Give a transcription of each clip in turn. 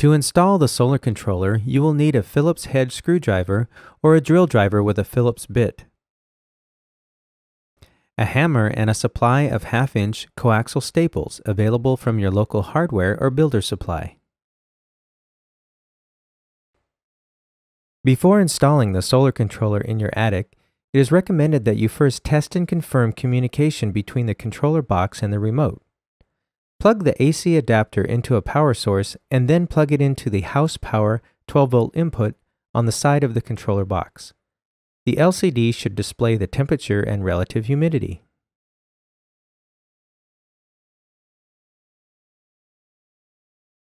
To install the solar controller, you will need a Phillips head screwdriver or a drill driver with a Phillips bit, a hammer and a supply of half-inch coaxial staples available from your local hardware or builder supply. Before installing the solar controller in your attic, it is recommended that you first test and confirm communication between the controller box and the remote. Plug the AC adapter into a power source and then plug it into the house power 12 volt input on the side of the controller box. The LCD should display the temperature and relative humidity.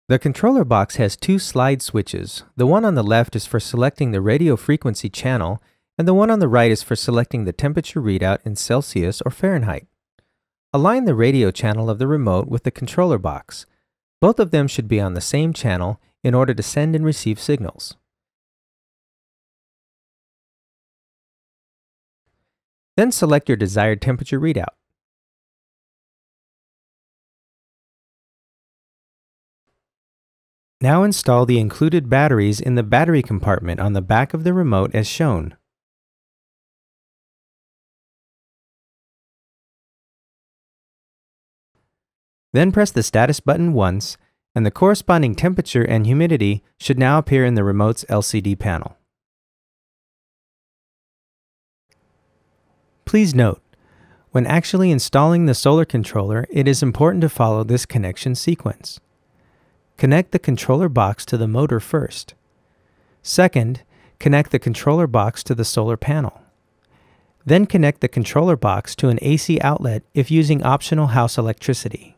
The controller box has two slide switches. The one on the left is for selecting the radio frequency channel, and the one on the right is for selecting the temperature readout in Celsius or Fahrenheit. Align the radio channel of the remote with the controller box. Both of them should be on the same channel in order to send and receive signals. Then select your desired temperature readout. Now install the included batteries in the battery compartment on the back of the remote as shown. Then press the status button once, and the corresponding temperature and humidity should now appear in the remote's LCD panel. Please note, when actually installing the solar controller, it is important to follow this connection sequence. Connect the controller box to the motor first. Second, connect the controller box to the solar panel. Then connect the controller box to an AC outlet if using optional house electricity.